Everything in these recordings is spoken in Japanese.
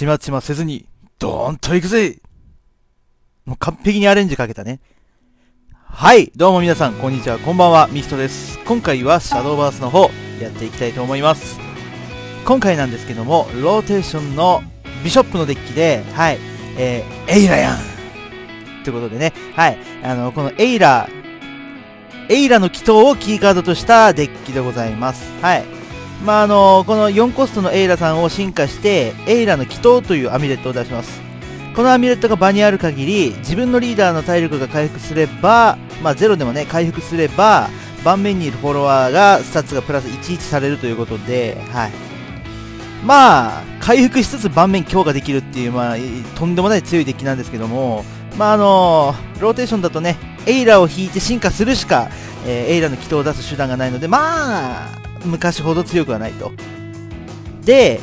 ちまちませずに、ドーンと行くぜもう完璧にアレンジかけたね。はい、どうも皆さん、こんにちは、こんばんは、ミストです。今回はシャドーバースの方、やっていきたいと思います。今回なんですけども、ローテーションのビショップのデッキで、はい、えー、エイラやんということでね、はい、あの、このエイラ、エイラの祈祷をキーカードとしたデッキでございます。はい。まあ、あの、この4コストのエイラさんを進化して、エイラの祈祷というアミュレットを出します。このアミュレットが場にある限り、自分のリーダーの体力が回復すれば、まあ、ゼロでもね、回復すれば、盤面にいるフォロワーが、スタッツがプラス11されるということで、はい。まあ、回復しつつ盤面強化できるっていう、まあ、とんでもない強いデッキなんですけども、まあ、あのローテーションだとね、エイラを引いて進化するしか、えー、エイラの祈祷を出す手段がないので、まあ、昔ほど強くはないと。で、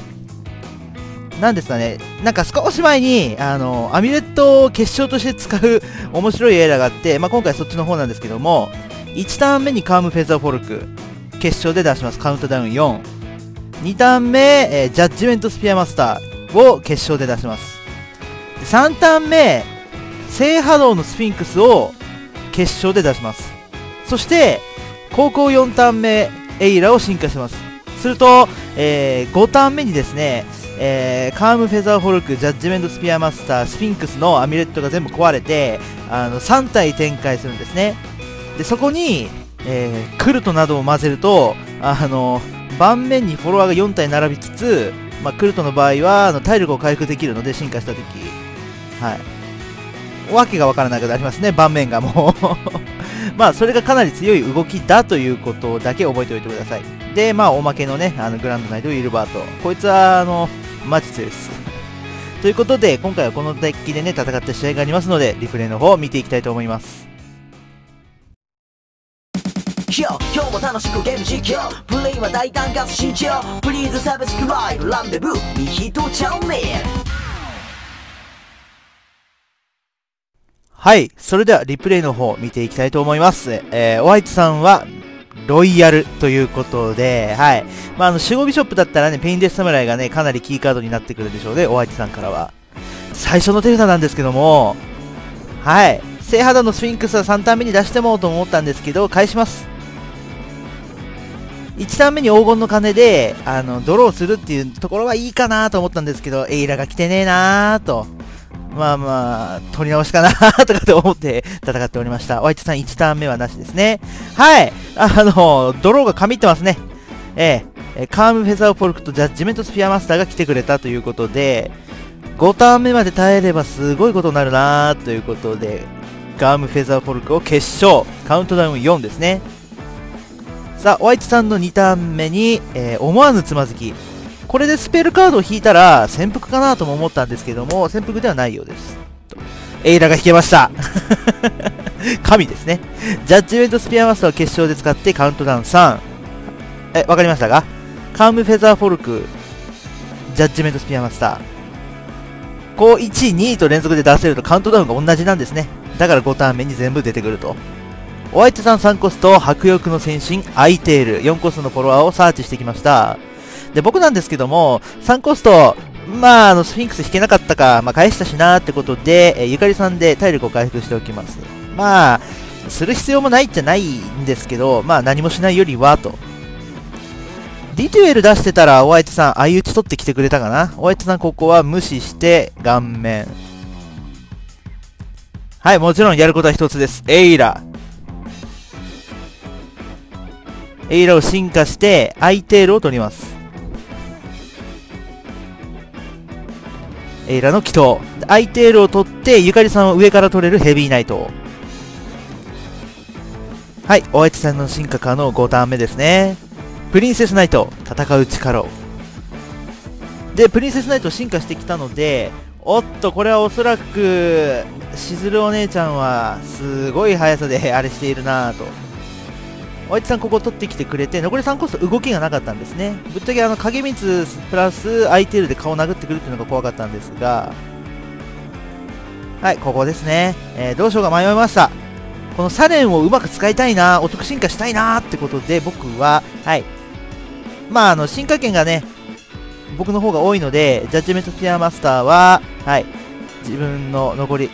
なんですかね、なんか少し前に、あの、アミュレットを結晶として使う面白いエイラがあって、まあ、今回そっちの方なんですけども、1ターン目にカームフェザーフォルク、決勝で出します。カウントダウン4。2ターン目、えー、ジャッジメントスピアマスターを決勝で出します。3ターン目、正波動のスフィンクスを決勝で出します。そして、高校4ターン目、エイラを進化します。すると、えー、5ターン目にですね、えー、カームフェザーフォルク、ジャッジメントスピアマスター、スフィンクスのアミュレットが全部壊れて、あの、3体展開するんですね。で、そこに、えー、クルトなどを混ぜると、あの、盤面にフォロワーが4体並びつつ、まあ、クルトの場合は、あの、体力を回復できるので、進化したとき。はい。わけがわからなくなりますね、盤面がもうまあ、それがかなり強い動きだということだけ覚えておいてください。で、まあ、おまけのね、あの、グランドナイト・ウィルバート。こいつは、あの、マジ強いです。ということで、今回はこのデッキでね、戦った試合がありますので、リプレイの方を見ていきたいと思います。今日も楽しくゲーム実況プレイは大胆かつ慎重プリーズサブスクライブランデブー右とチャンネルはい。それでは、リプレイの方、見ていきたいと思います。えー、おワイトさんは、ロイヤルということで、はい。まあ、あの、守護ビショップだったらね、ペインデス侍がね、かなりキーカードになってくるでしょうね、おワイトさんからは。最初の手札なんですけども、はい。聖肌のスフィンクスは3ターン目に出してもと思ったんですけど、返します。1ターン目に黄金の鐘で、あの、ドローするっていうところはいいかなと思ったんですけど、エイラが来てねえなーと。まあまあ、取り直しかなとかって思って戦っておりました。ホワイトさん1ターン目はなしですね。はい。あの、ドローが神ってますね。ええ、カームフェザーフォルクとジャッジメントスピアマスターが来てくれたということで、5ターン目まで耐えればすごいことになるなということで、カームフェザーフォルクを決勝、カウントダウン4ですね。さあ、ホワイトさんの2ターン目に、えー、思わぬつまずき。これでスペルカードを引いたら潜伏かなとも思ったんですけども、潜伏ではないようです。エイラが引けました。神ですね。ジャッジメントスピアマスターを決勝で使ってカウントダウン3。え、わかりましたか？カームフェザーフォルク、ジャッジメントスピアマスター。こう1、2と連続で出せるとカウントダウンが同じなんですね。だから5ターン目に全部出てくると。お相手さん3コスト、迫力の先進、アイテール、4コストのフォロワーをサーチしてきました。で、僕なんですけども、3コスト、まあ、あの、スフィンクス引けなかったか、まあ、返したしなーってことで、え、ゆかりさんで体力を回復しておきます。まあ、する必要もないっちゃないんですけど、まあ、何もしないよりは、と。リトゥエル出してたら、お相手さん、相打ち取ってきてくれたかな？お相手さん、ここは無視して、顔面。はい、もちろんやることは一つです。エイラ。エイラを進化して、アイテールを取ります。エイラの祈祷。アイテールを取って、ゆかりさんを上から取れるヘビーナイト。はい、お相手さんの進化可能5ターン目ですね。プリンセスナイト、戦う力を。で、プリンセスナイト進化してきたので、おっと、これはおそらく、しずるお姉ちゃんは、すごい速さであれしているなぁと。お相手さんここ取ってきてくれて、残り3コースト動きがなかったんですね。ぶっちゃけあの影光プラス相手で顔殴ってくるっていうのが怖かったんですが、はい、ここですね。えー、どうしようか迷いました。このサレンをうまく使いたいな、お得進化したいなってことで、僕は、はい。まあ、あの、進化権がね、僕の方が多いので、ジャッジメントティアマスターは、はい、自分の残り、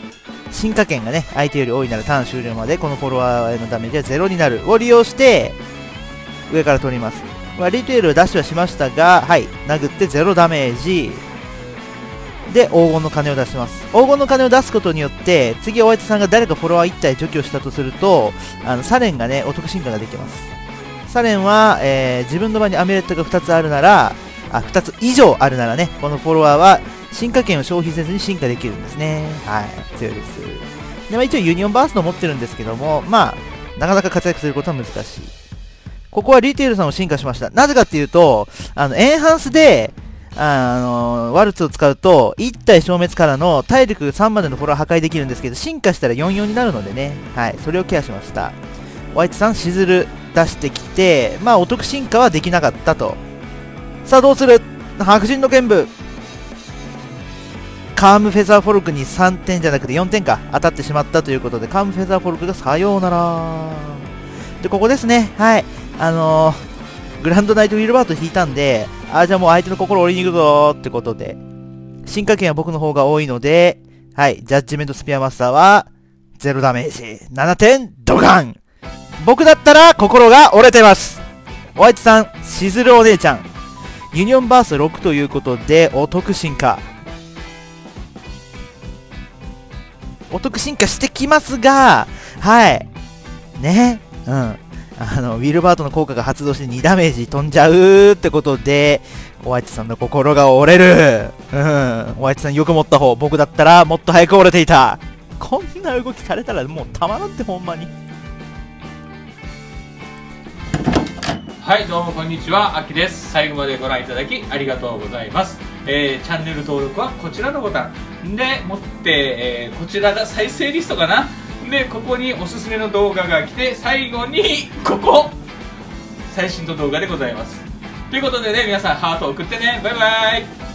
進化権がね、相手より多いならターン終了まで、このフォロワーへのダメージは0になるを利用して、上から取ります。まあ、リテールをダッシュはしましたが、はい、殴って0ダメージ。で、黄金の鐘を出します。黄金の鐘を出すことによって、次、お相手さんが誰かフォロワー1体除去したとすると、あの、サレンがね、お得進化ができます。サレンは、えー、自分の場にアメレットが2つあるなら、あ、2つ以上あるならね、このフォロワーは進化権を消費せずに進化できるんですね。はい、強いです。で、まあ、一応ユニオンバースト持ってるんですけども、まあ、なかなか活躍することは難しい。ここはリテールさんも進化しました。なぜかっていうと、あの、エンハンスで、あの、ワルツを使うと、1体消滅からの体力3までのフォロー破壊できるんですけど、進化したら44になるのでね、はい、それをケアしました。ホワイトさん、しずる出してきて、まあ、お得進化はできなかったと。さあ、どうする？白人の剣舞。カームフェザーフォルクに3点じゃなくて4点か当たってしまったということで、カームフェザーフォルクがさようなら。で、ここですね。はい。あのー、グランドナイトウィルバート引いたんで、あ、じゃあもう相手の心折りに行くぞってことで、進化権は僕の方が多いので、はい、ジャッジメントスピアマスターは、0ダメージ。7点、ドガン僕だったら心が折れてます。お相手さん、しずるお姉ちゃん。ユニオンバース6ということで、お得進化。お得進化してきますが、はい。ね。うん。あの、ウィルバートの効果が発動して2ダメージ飛んじゃうってことで、お相手さんの心が折れる。うん。お相手さんよく持った方。僕だったらもっと早く折れていた。こんな動きされたらもうたまらんってほんまに。はいどうもこんにちはあきです最後までご覧いただきありがとうございます、えー、チャンネル登録はこちらのボタン。で持って、えー、こちらが再生リストかな。でここにおすすめの動画が来て最後にここ。最新の動画でございます。ということでね皆さんハート送ってね。バイバイ。